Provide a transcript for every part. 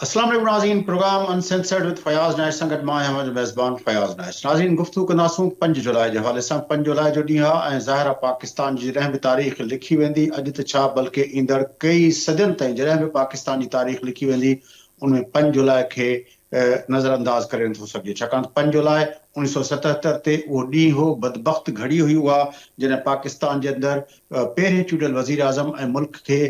السلام علیکم ناظرین، پروگرام انسنسرڈ وت فیاض نائش سان گڈ مان احمد، میزبان فیاض نائش ناظرین، گفتگو کنداسوں پنج جلائی کے حوالے سے، پنج جلائی جو پاکستان جن بھی تاریخ لکھی وی اج تو بلکہ کئی سدی تک جن پاکستان کی تاریخ لکھی وی ان میں پنجلائی کے نظر انداز کرک پنج جلائی انیس سو ستہتر وہ بد بخت گھڑی ہوئی جن پاکستان کے اندر پہ چل وزیر اعظم ملک کے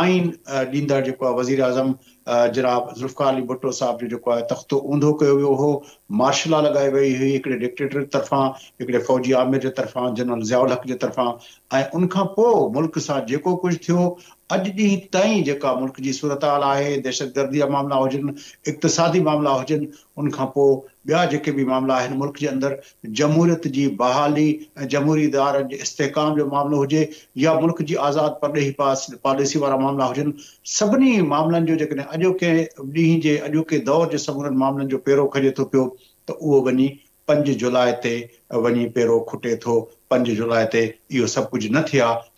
آئن ڈزیر اعظم جناب زلفا علی بٹو صاحب جو ہے، تختو اوندھو مارشل لگائی وی ہوئی ایکٹر طرف ایک فوجی آمر کے طرفہ جنرل زیاؤل حق کے طرفہ ان ملک سات کچھ تھو اج ڈی تھی صورت حال ہے دہشت گردی معاملہ ہوجن اقتصادی معاملہ ہوجن ان کے بھی معاملات ملک کے اندر جمہوریت کی بحالی جمہوری دار استحکام جو معاملہ ہوجائے یا ملک کی آزاد پر دہی پاس پالسی والا معاملہ ہوجن سی مامل جو اجوکے دور کے سب ان معامل جو پیرو کھجے تو پو تو اوی پنج جلائی تک وی پیروں کھٹے تو پنجل کے یہ سب کچھ نہ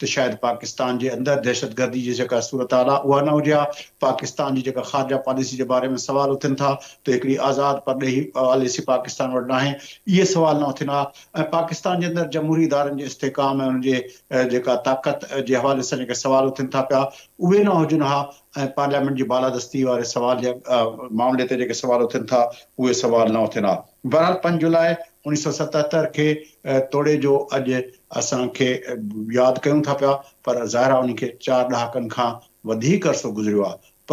شاید پاکستان کے اندر دہشت گردی کی جگہ صورت حال وہ نہ ہوجھا پاکستان کی جکا خارجہ پالسی کے بارے میں سوال اتن تھا تو آزاد پر دہی پالیسی پاکستان وا ہے یہ سوال نہ اتنہ پاکستان کے اندر جمہوری دارن کے استقام اور ان کے طاقت حوالے سے سوال اتن تھا پیا۔ وہ نہ ہوجن ہاں پارلیامینٹ کی بالادستی والے سوال معاملے سوال اتن تھا وہ سوال نہ اتنے ہاں بہرحال پنج جلائی انیس سو ستہتر کے توڑے جو اج اصان کے یاد کروں تا پا پر زائرا ان کے چار دہ عرصہ گزرو آپ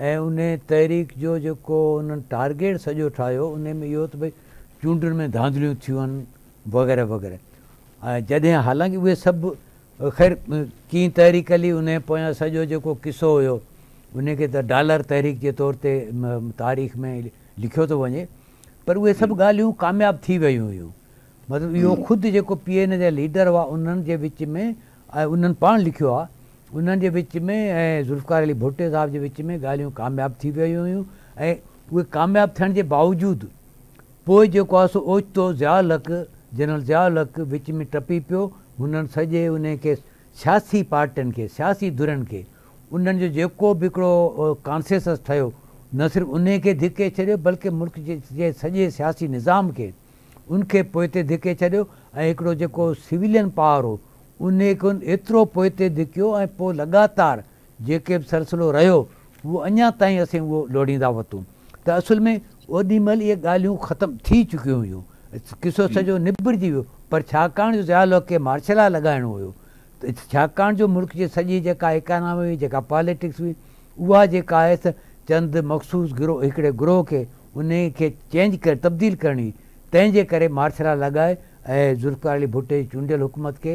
ای ان تحری جو ان ٹارگیٹ سجی ٹھایا ان میں یہ ہوئی چونڈ میں دھاندل تھے وغیرہ وغیرہ جدیں حالانکہ وہ سب خیر کی تحری ان کے سو قصو ہو ڈالر تحری کے طور تاریخ میں لکھو تو وجے پر وہ سب گال قامیابی وی ہو جا لیڈر ہوا ان کے وچ میں ان لکھو آ ان کے وچ میں زلفکار علی بھٹے صاحب کے وچ میں گالوں کا وہ کابد کو سو اوچتو زیال لق جنرل ضیا لق و ٹپی پی ان سجے ان کے سیاسی پارٹن کے سیاسی دُرن کے انوب بھی کانس ٹھو نہ صرف ان کے دھیکے چڑھے بلکہ ملک سجے سیاسی نظام کے ان کے پوت دھکے چڑھو ایو سیولیئن پاور ہو ان کي ايترو پوءِ تي ڌڪيو ۽ پوءِ لڳاتار جيڪي به سلسلو رهيو اهو اڃا تائين اسين اهو لوڙيندا ورتون. ته اصل ۾ اوڏي مهل اهي ڳالهيون ختم ٿي چڪيون هيون. قصو سڄو نبڙجي ويو پر ڇاڪاڻ جو زيال کي مارشل لڳائڻو هيو. ته ڇاڪاڻ جو ملڪ جي سڄي جيڪا اڪانمي هئي جيڪا پاليٽڪس هئي اها جيڪا آهي ته چند مکسوس گروهه هڪڙي گروهه کي ان کي چينج ڪري تبديل ڪرڻي. تنهن جي ڪري مارشل لڳائي ۽ زلفڪار علي ڀٽي چونڊيل حڪومت کي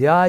کو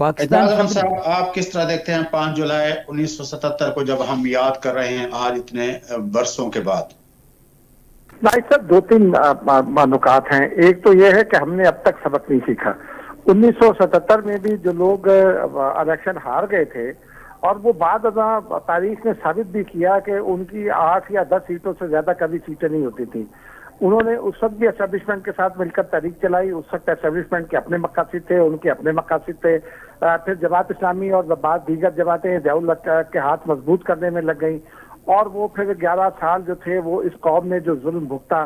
پاکستان کو جب ہم یاد کر رہے ہیں نائک صاحب، دو تین نکات ہیں۔ ایک تو یہ ہے کہ ہم نے اب تک سبق نہیں سیکھا۔ انیس سو ستتر میں بھی جو لوگ الیکشن ہار گئے تھے، اور وہ بعد ازاں تاریخ نے ثابت بھی کیا کہ ان کی آٹھ یا دس سیٹوں سے زیادہ کبھی سیٹیں نہیں ہوتی تھیں۔ انہوں نے اس وقت بھی اسٹیبلشمنٹ کے ساتھ مل کر تاریخ چلائی۔ اس وقت اسٹیبلشمنٹ کے اپنے مقاصد تھے، ان کے اپنے مقاصد تھے۔ پھر جماعت اسلامی اور بعض دیگر جماعتیں ضیاء کے ہاتھ مضبوط کرنے میں لگ گئیں۔ اور وہ پھر گیارہ سال جو تھے وہ اس قوم نے جو ظلم بھگتا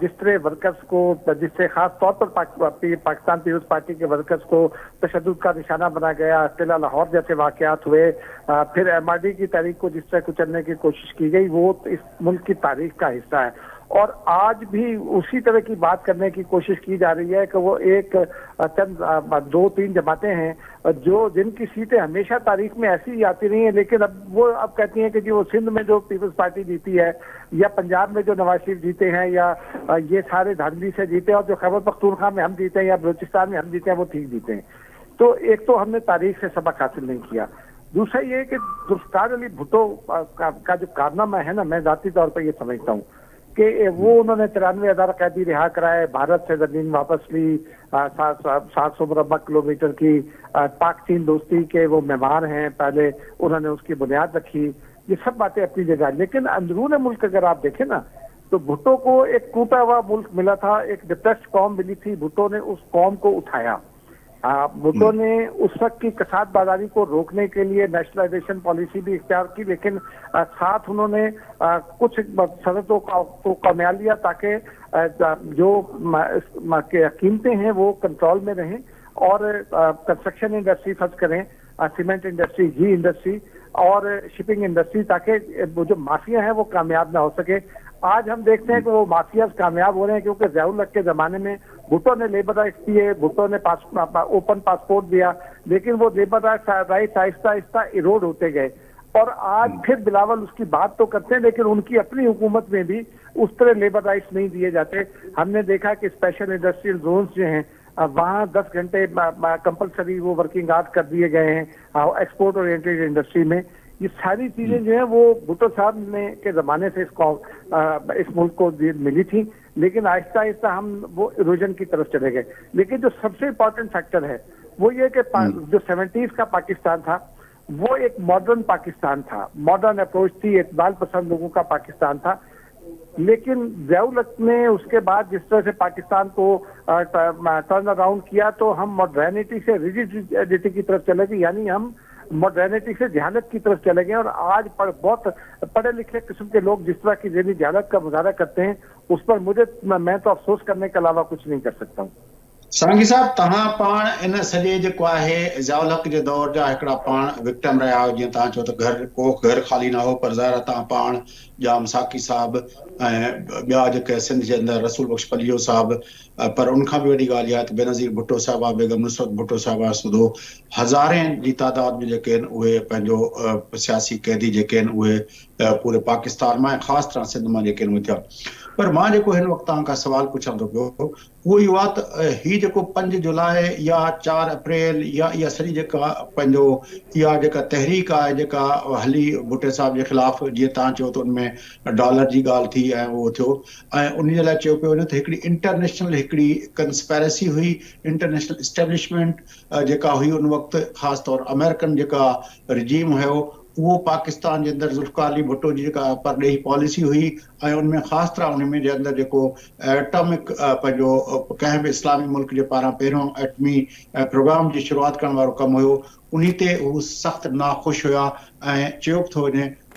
جس طرح ورکرز کو، جس سے خاص طور پر پاکستان پیپلز پارٹی کے ورکرز کو تشدد کا نشانہ بنا گیا قلعہ لاہور جیسے واقعات ہوئے پھر ایم آر ڈی کی تاریخ کو جس طرح کچلنے کی کوشش کی گئی، وہ اس ملک کی تاریخ کا حصہ ہے۔ اور آج بھی اسی طرح کی بات کرنے کی کوشش کی جا رہی ہے کہ وہ ایک چند دو، تین جماعتیں ہیں، جو جن کی سیٹیں ہمیشہ تاریخ میں ایسی ہی آتی رہی ہیں، لیکن اب وہ اب کہتی ہیں کہ جی وہ سندھ میں جو پیپلز پارٹی جیتی ہے، یا پنجاب میں جو نواز شریف جیتے ہیں، یا یہ سارے دھاندلی سے جیتے ہیں، اور جو خیبر پختونخوا میں ہم جیتے ہیں، یا بلوچستان میں ہم جیتے ہیں، وہ ٹھیک جیتے ہیں۔ تو ایک تو ہم نے تاریخ سے سبق حاصل نہیں کیا۔ دوسرا یہ کہ ذوالفقار علی بھٹو کا جو کارنامہ ہے نا، میں ذاتی طور پر یہ سمجھتا ہوں۔ کہ وہ انہوں نے ترانوے ہزار قیدی رہا کرائے بھارت سے زمین واپس لی سات سو مربع کلو میٹر کی پاک چین دوستی کے وہ مہمان ہیں، پہلے انہوں نے اس کی بنیاد رکھی۔ یہ سب باتیں اپنی جگہ، لیکن اندرون ملک اگر آپ دیکھیں نا، تو بھٹو کو ایک ٹوٹا ہوا ملک ملا تھا، ایک ڈپریسڈ قوم ملی تھی، بھٹو نے اس قوم کو اٹھایا۔ بھٹو نے اس وقت کی کساد بازاری کو روکنے کے لیے نیشنلائزیشن پالیسی بھی اختیار کی لیکن ساتھ انہوں نے کچھ صنعتوں کو کامیاب لیا تاکہ جو قیمتیں ہیں وہ کنٹرول میں رہیں اور کنسٹرکشن انڈسٹری فرض کریں سیمنٹ انڈسٹری جی انڈسٹری اور شپنگ انڈسٹری تاکہ وہ جو مافیا ہیں وہ کامیاب نہ ہو سکے۔ آج ہم دیکھتے ہیں کہ وہ مافیاز کامیاب ہو رہے ہیں کیونکہ ضیاء الق کے زمانے میں بھٹو نے لیبر رائٹس دیے بھٹو نے اوپن پاسپورٹ دیا لیکن وہ لیبر رائٹس آہستہ آہستہ ایروڈ ہوتے گئے۔ اور آج پھر بلاول اس کی بات تو کرتے ہیں لیکن ان کی اپنی حکومت میں بھی اس طرح لیبر رائٹس نہیں دیے جاتے۔ ہم نے دیکھا کہ اسپیشل انڈسٹریل زونز جو ہیں وہاں دس گھنٹے کمپلسری وہ ورکنگ آؤٹ کر دیے گئے ہیں ایکسپورٹ اورینٹیڈ انڈسٹری میں۔ یہ ساری چیزیں جو ہیں وہ بھٹو صاحب نے کے زمانے سے اس کو اس ملک کو ملی تھی لیکن آہستہ آہستہ ہم وہ ایروجن کی طرف چلے گئے۔ لیکن جو سب سے امپورٹنٹ فیکٹر ہے وہ یہ کہ جو سیونٹیز کا پاکستان تھا وہ ایک ماڈرن پاکستان تھا۔ ماڈرن اپروچ تھی اقبال پسند لوگوں کا پاکستان تھا۔ لیکن ضیاء نے اس کے بعد جس طرح سے پاکستان کو ٹرن اراؤنڈ کیا تو ہم ماڈرنٹی سے ریجیڈیٹی کی طرف چلے گئے۔ یعنی ہم ماڈرنٹی سے جہالت کی طرف چلے گئے اور آج بہت پڑھے لکھے قسم کے لوگ جس طرح کی ذہنی جہالت کا مظاہرہ کرتے ہیں، اس پر مجھے میں تو افسوس کرنے کے علاوہ کچھ نہیں کر سکتا ہوں۔ سانگی صاحب، تہاں پان ان سجے جو ہے ضیاء الحق دور جا ایکڑا پان وکٹم رہا ہو جی تہاں چو تو گھر کو گھر خالی نہ ہو پر ظاہر تہاں پان جام ساکی صاحب بیا جو سندھ کے اندر رسول بخش پلیو صاحب، پر ان کا بھی وڈی گال ہے بے نظیر بھٹو صاحب بیگم نصرت بھٹو صاحب سدو ہزاریں جی تعداد میں جے وہ پنجو سیاسی قیدی جے وہ پورے پاکستان میں خاص طرح سندھ میں جے وہ تھا پر ماں جو ہن وقت کا سوال پوچھا تو پو وہ یہ بات ہی جو پنج جولائی یا چار اپریل یا یہ سری جا پنجو یہ جا تحریک ہے جا ہلی بھٹے صاحب کے خلاف جی تاں چو تو ان میں ڈالر کی گال تھی وہ تھو۔ ان لائے چو پہ ونے تو ایکڑی انٹرنیشنل ایکڑی کنسپیرسی ہوئی، انٹرنیشنل اسٹیبلشمنٹ جا ہوئی ان وقت خاص طور امریکن جا وہ پاکستان کے اندر ذوالفقار علی بھٹو جی کا پرڈیہی پالیسی ہوئی ان میں خاص طرح ان میں اندر جو ایٹمک پنجو کہیں بھی اسلامی ملک کے پارا پہروں ایٹمی پروگرام کی شروعات کرنے والو کم ہو انہی تے وہ سخت ناخوش ہوا چوک تو وجے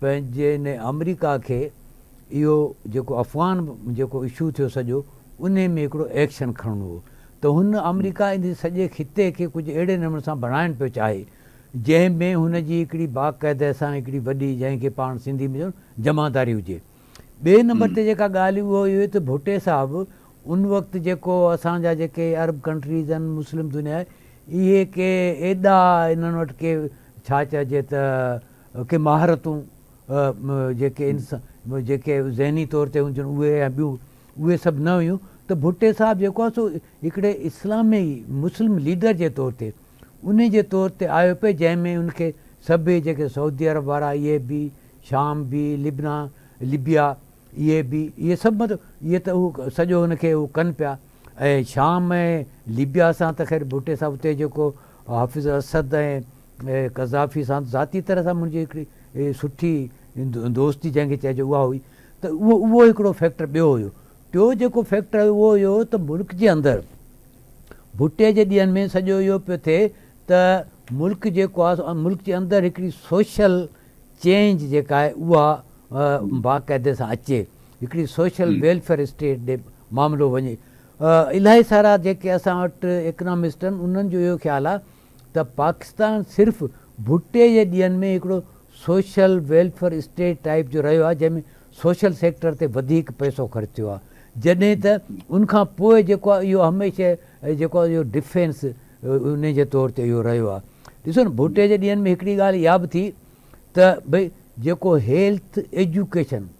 پنهنجي هن آمريڪا کي اهو جيڪو افوان جيڪو اشو ٿيو سڄو ان ۾ هڪڙو ايڪشن کڻڻو هو. ته هن آمريڪا ان سڄي کتي کي ڪجهه اهڙي نموني سان بڻائڻ پيو چاهي جنهن ۾ هن جي هڪڙي باقائدي سان هڪڙي وڏي جنهن کي پاڻ سنڌي ۾ جماداري هجي. ٻئي نمبر تي جيڪا ڳالهه اهو هئي ته ڀٽي صاحب ان وقت جيڪو اسان جا جيڪي ارب ڪنٽريز آهن مسلم دنيا اهي ڪي ايڏا انهن وٽ ڪي ڇا چئجي ته ڪي مهارتون انسے ذہنی طور وہ سب نہ ہو بٹے صاحب جو سو ایکڑے اسلامی مسلم لیڈر کے طور ان تور آئے جی میں ان کے سب سعودی عرب والا یہ شام بھی لبنا لبیا یہ اے سب مطلب یہ تو سجھوں ان کے کن پہ شام میں لبیا سے بٹے صاحب اتنے جو حافظ اسد قذافی سات ذاتی طرح سے مجھے سٹھی دوستی جن چاہی تو وہ فیکٹرو ٹھو جو فیکٹر وہ تو ملک کے اندر بٹے کے ڈین میں سجو یہ پہ تھے ملک جو ملک کے اندر ایکڑی سوشل چینج جائے باقاعدے سے اچے ایکڑی سوشل ویلفیئر اسٹیٹ ماملوں وجے الامسٹ ان خیال ہے تو پاکستان صرف بٹے کے ڈین میں سوشل ويلفيئر اسٽيٽ ٽائيپ جو رهيو آهي جنهن ۾ سوشل سيڪٽر تي وڌيڪ پئسو خرچ ٿيو آهي. جڏهن ته ان کان پوءِ جيڪو آهي اهو هميشه جيڪو آهي اهو ڊفينس ان جي طور تي اهو رهيو آهي. ڏسو نه ڀٽي جي ڏينهن ۾ هڪڙي ڳالهه اها به ٿي ته ڀئي جيڪو هيلٿ ايجوڪيشن